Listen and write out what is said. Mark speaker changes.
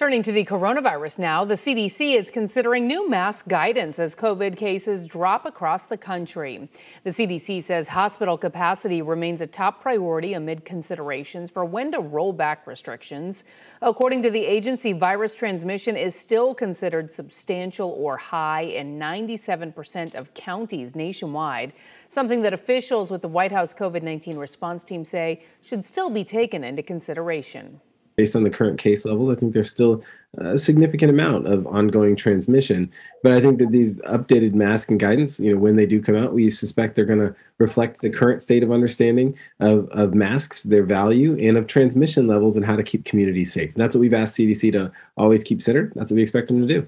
Speaker 1: Turning to the coronavirus now, the CDC is considering new mask guidance as COVID cases drop across the country. The CDC says hospital capacity remains a top priority amid considerations for when to roll back restrictions. According to the agency, virus transmission is still considered substantial or high in 97% of counties nationwide, something that officials with the White House COVID 19 response team say should still be taken into consideration
Speaker 2: based on the current case level, I think there's still a significant amount of ongoing transmission. But I think that these updated mask and guidance, you know, when they do come out, we suspect they're going to reflect the current state of understanding of, of masks, their value, and of transmission levels and how to keep communities safe. And that's what we've asked CDC to always keep centered. That's what we expect them to do.